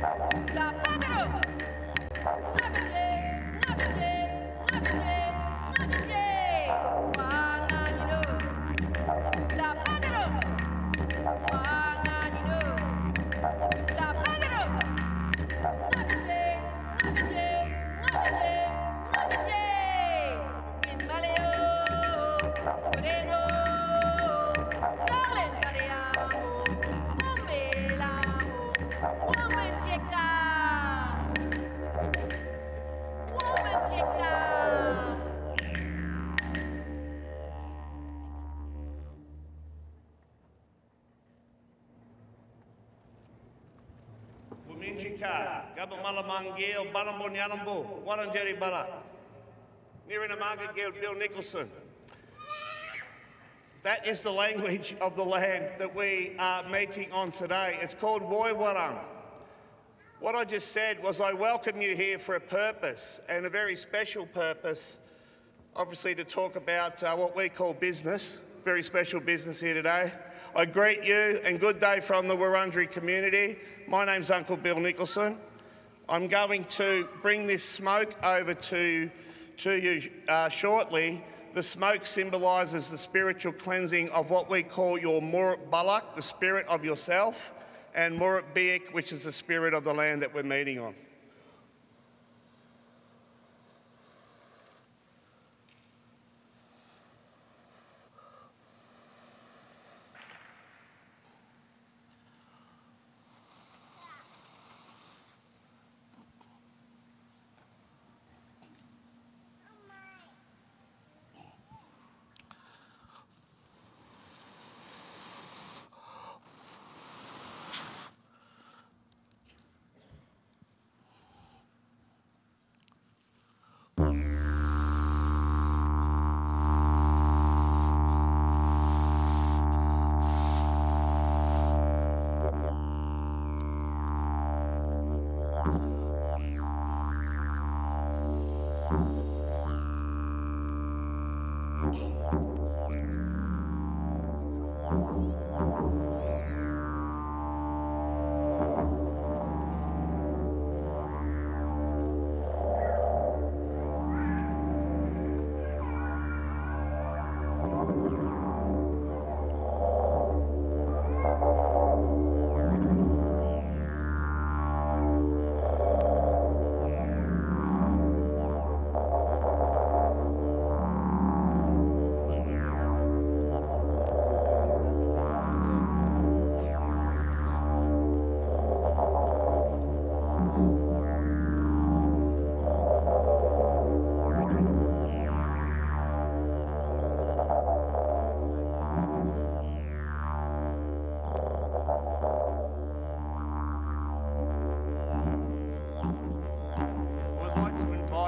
Tula Pagaro. Buminchika, Gabamalamangil, Banambo Nyanambo, Waranjeri Bara, Nirinamanga Gil, Bill Nicholson. That is the language of the land that we are meeting on today. It's called Woiwurrung. What I just said was I welcome you here for a purpose and a very special purpose, obviously to talk about uh, what we call business, very special business here today. I greet you and good day from the Wurundjeri community. My name's Uncle Bill Nicholson. I'm going to bring this smoke over to, to you uh, shortly. The smoke symbolises the spiritual cleansing of what we call your Murat Balak, the spirit of yourself, and Murat Biik, which is the spirit of the land that we're meeting on.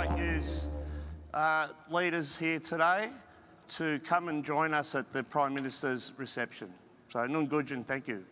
Invite you, uh, leaders here today, to come and join us at the Prime Minister's reception. So, Nungujin, thank you.